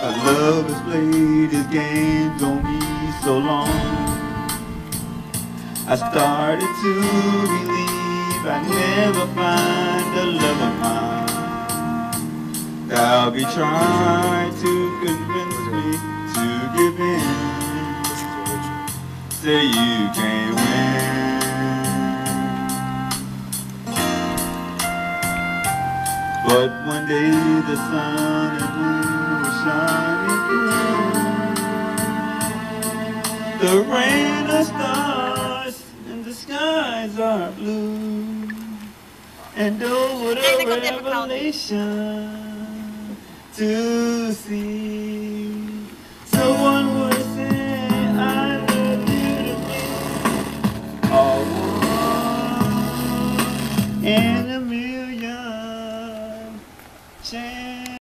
Our love has played his games on me so long. I started to believe I'd never find a love of mine. I'll be trying to Say you can't win. But one day the sun and moon were shining through. The rain of stars and the skies are blue. And oh, what a revelation to see. and a million. Say